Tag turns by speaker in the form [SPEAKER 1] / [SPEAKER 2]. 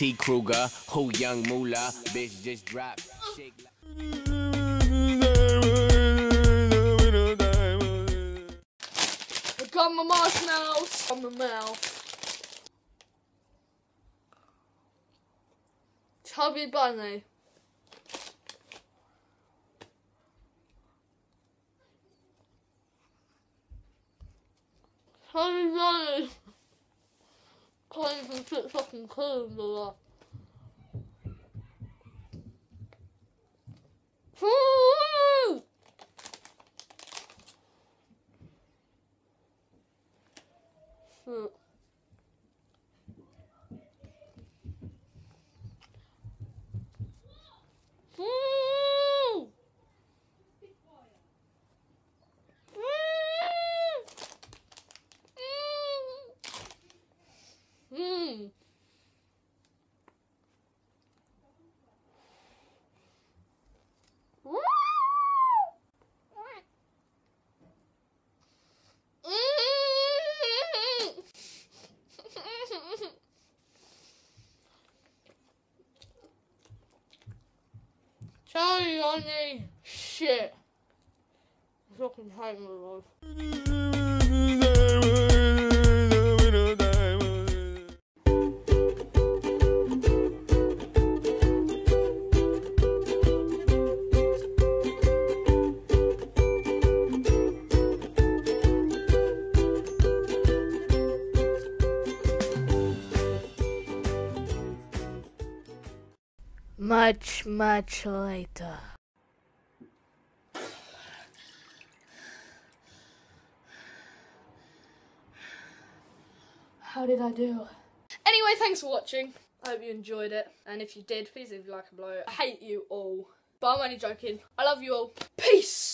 [SPEAKER 1] Freddy Krueger, who young moolah, bitch just drop.
[SPEAKER 2] Got my marshmallows on my mouth. Chubby bunny. Chubby bunny. Even fit fucking in that. Woo! Charlie on me. Shit. I fucking hate my life. Much, much later. How did I do? Anyway, thanks for watching. I hope you enjoyed it. And if you did, please leave a like and below. I hate you all. But I'm only joking. I love you all. Peace!